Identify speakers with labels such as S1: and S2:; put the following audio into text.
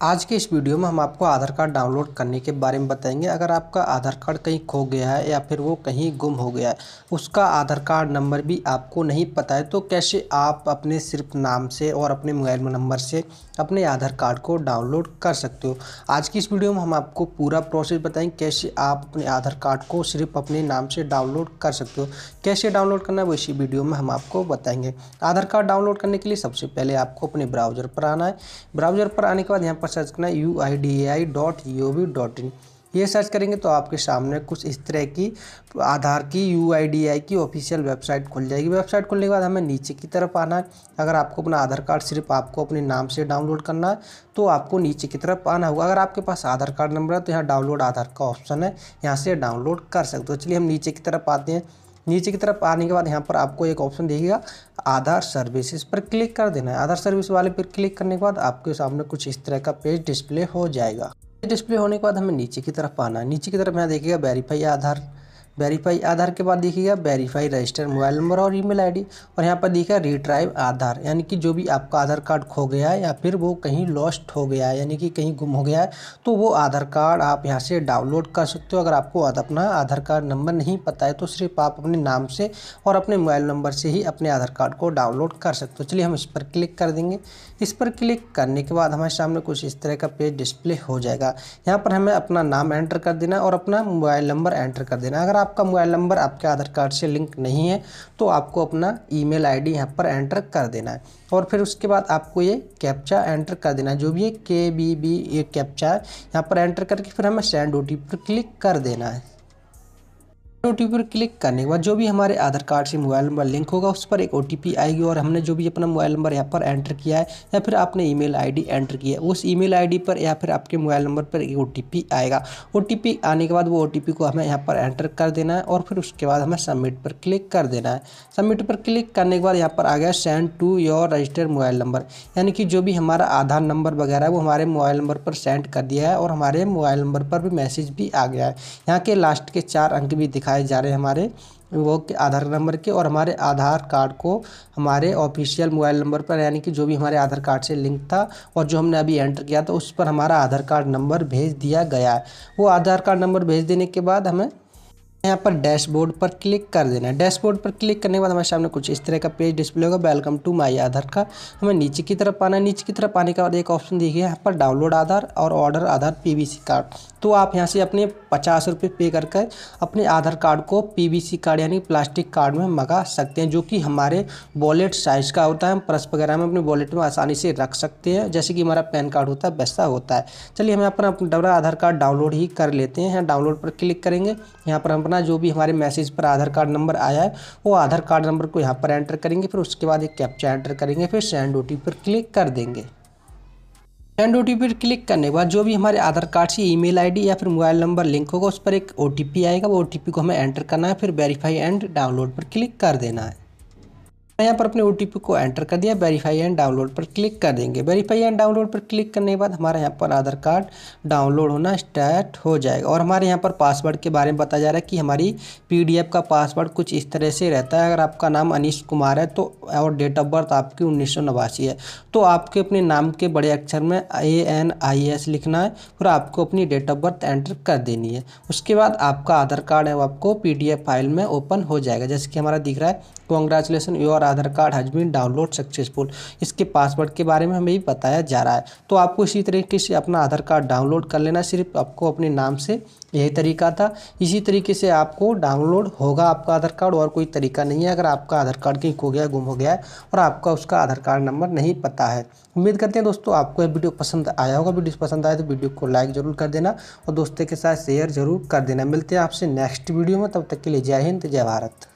S1: आज के इस वीडियो में हम आपको आधार कार्ड डाउनलोड करने के बारे में बताएँगे। अगर आपका आधार कार्ड कहीं खो गया है या फिर वो कहीं गुम हो गया है, उसका आधार कार्ड नंबर भी आपको नहीं पता है तो कैसे आप अपने सिर्फ़ नाम से और अपने मोबाइल नंबर से अपने आधार कार्ड को डाउनलोड कर सकते हो? आज की इस वीडियो में हम आपको पूरा प्रोसेस बताएँगे, कैसे आप अपने आधार कार्ड को सिर्फ़ अपने नाम से डाउनलोड कर सकते हो। कैसे डाउनलोड करना है, वो वीडियो में हम आपको बताएँगे। आधार कार्ड डाउनलोड करने के लिए सबसे पहले आपको अपने ब्राउज़र पर आना है। ब्राउज़र पर आने के बाद यहाँ पर सर्च करना U I D A I dot G O V dot in ये सर्च करेंगे तो आपके सामने कुछ इस तरह की आधार की यू की ऑफिशियल वेबसाइट खुल जाएगी। वेबसाइट खुलने के बाद हमें नीचे की तरफ़ आना है। अगर आपको अपना आधार कार्ड सिर्फ़ आपको अपने नाम से डाउनलोड करना है तो आपको नीचे की तरफ़ आना होगा। अगर आपके पास आधार कार्ड नंबर है तो यहाँ डाउनलोड आधार का ऑप्शन है। यहाँ से डाउनलोड कर सकते हो। चलिए हम नीचे की तरफ़ आते हैं। नीचे की तरफ़ आने के बाद यहाँ पर आपको एक ऑप्शन देखिएगा आधार सर्विसेज़ पर क्लिक कर देना है। आधार सर्विस वाले पर क्लिक करने के बाद आपके सामने कुछ इस तरह का पेज डिस्प्ले हो जाएगा। डिस्प्ले होने के बाद हमें नीचे की तरफ़ आना है। नीचे की तरफ़ यहाँ देखिएगा वेरीफाई आधार। वेरीफाई आधार के बाद देखिएगा वेरीफाई रजिस्टर मोबाइल नंबर और ईमेल आईडी और यहाँ पर देखिएगा रिट्राइव आधार, यानी कि जो भी आपका आधार कार्ड खो गया है या फिर वो कहीं लॉस्ट हो गया है, यानी कि कहीं गुम हो गया है तो वो आधार कार्ड आप यहाँ से डाउनलोड कर सकते हो। अगर आपको अपना आधार कार्ड नंबर नहीं पता है तो सिर्फ़ आप अपने नाम से और अपने मोबाइल नंबर से ही अपने आधार कार्ड को डाउनलोड कर सकते हो। चलिए हम इस पर क्लिक कर देंगे। इस पर क्लिक करने के बाद हमारे सामने कुछ इस तरह का पेज डिस्प्ले हो जाएगा। यहाँ पर हमें अपना नाम एंटर कर देना और अपना मोबाइल नंबर एंटर कर देना अगर आपका मोबाइल नंबर, आपके आधार कार्ड से लिंक नहीं है तो आपको अपना ईमेल आईडी यहाँ पर एंटर कर देना है। और फिर उसके बाद आपको ये कैप्चा एंटर कर देना है। जो भी है के बी बी ये कैप्चा है, यहाँ पर एंटर करके फिर हमें सेंड ओ पर क्लिक कर देना है। ओटीपी पर क्लिक करने के बाद जो भी हमारे आधार कार्ड से मोबाइल नंबर लिंक होगा, उस पर एक ओटीपी आएगी और हमने जो भी अपना मोबाइल नंबर यहाँ पर एंटर किया है या फिर आपने ईमेल आईडी एंटर किया है, उस ईमेल आईडी पर या फिर आपके मोबाइल नंबर पर एक ओटीपी आएगा। ओटीपी आने के बाद वो ओटीपी को हमें यहाँ पर एंटर कर देना है और फिर उसके बाद हमें सबमिट पर क्लिक कर देना है। सबमिट पर क्लिक करने के बाद यहाँ पर आ गया send to your registered mobile number यानी कि जो भी हमारा आधार नंबर वगैरह वो हमारे मोबाइल नंबर पर सेंड कर दिया है और हमारे मोबाइल नंबर पर भी मैसेज भी आ गया है। यहाँ के लास्ट के चार अंक भी दिखा दिखाए जा रहे हैं हमारे, वो के आधार नंबर के और हमारे आधार कार्ड को हमारे ऑफिशियल मोबाइल नंबर पर, यानी कि जो भी हमारे आधार कार्ड से लिंक था और जो हमने अभी एंटर किया था, उस पर हमारा आधार कार्ड नंबर भेज दिया गया है। वो आधार कार्ड नंबर भेज देने के बाद हमें यहाँ पर डैशबोर्ड पर क्लिक कर देना है। डैशबोर्ड पर क्लिक करने के बाद हमारे सामने कुछ इस तरह का पेज डिस्प्ले होगा। वेलकम टू माई आधार का हमें नीचे की तरफ़ आना है। नीचे की तरफ़ आने के बाद एक ऑप्शन देखिए, यहाँ पर डाउनलोड आधार और ऑर्डर आधार पीवीसी कार्ड। तो आप यहाँ से अपने पचास रुपये पे करके अपने आधार कार्ड को पीवीसी कार्ड यानी प्लास्टिक कार्ड में मंगा सकते हैं, जो कि हमारे वॉलेट साइज़ का होता है। हम पर्स वगैरह में अपने वॉलेट में आसानी से रख सकते हैं, जैसे कि हमारा पैन कार्ड होता है, वैसा होता है। चलिए हम अपना डबरा आधार कार्ड डाउनलोड ही कर लेते हैं। यहाँ डाउनलोड पर क्लिक करेंगे। यहाँ पर हम अपना जो भी हमारे मैसेज पर आधार कार्ड नंबर आया है, वो आधार कार्ड नंबर को यहाँ पर एंटर करेंगे, फिर उसके बाद एक कैप्चा एंटर करेंगे, फिर सेंड ओ पर क्लिक कर देंगे। सेंड ओ पर क्लिक करने के बाद जो भी हमारे आधार कार्ड से ईमेल आईडी या फिर मोबाइल नंबर लिंक होगा, उस पर एक ओटीपी आएगा, वो ओटीपी को हमें एंटर करना है, फिर वेरीफाई एंड डाउनलोड पर क्लिक कर देना है। यहाँ पर अपने ओटीपी को एंटर कर दिया वेरीफाई एंड डाउनलोड पर क्लिक कर देंगे। वेरीफाई एंड डाउनलोड पर क्लिक करने के बाद हमारे यहाँ पर आधार कार्ड डाउनलोड होना स्टार्ट हो जाएगा। और हमारे यहाँ पर पासवर्ड के बारे में बताया जा रहा है कि हमारी पीडीएफ का पासवर्ड कुछ इस तरह से रहता है। अगर आपका नाम अनिश कुमार है तो और डेट ऑफ़ बर्थ आपकी उन्नीस है। तो आपके अपने नाम के बड़े अक्षर में ए एन आई एस लिखना है और आपको अपनी डेट ऑफ़ बर्थ एंटर कर देनी है। उसके बाद आपका आधार कार्ड है वो आपको पी फ़ाइल में ओपन हो जाएगा। जैसे कि हमारा दिख रहा है congratulation your Aadhaar card has been download successful. इसके पासवर्ड के बारे में हमें भी बताया जा रहा है। तो आपको इसी तरीके से अपना आधार कार्ड डाउनलोड कर लेना। सिर्फ़ आपको अपने नाम से यही तरीका था। इसी तरीके से आपको डाउनलोड होगा आपका आधार कार्ड और कोई तरीका नहीं है। अगर आपका आधार कार्ड कहीं खो गया, गुम हो गया है और आपका उसका आधार कार्ड नंबर नहीं पता है। उम्मीद करते हैं दोस्तों आपको यह वीडियो पसंद आया होगा। वीडियो पसंद आए तो वीडियो को लाइक ज़रूर कर देना और दोस्तों के साथ शेयर ज़रूर कर देना। मिलते हैं आपसे नेक्स्ट वीडियो में। तब तक के लिए जय हिंद, जय भारत।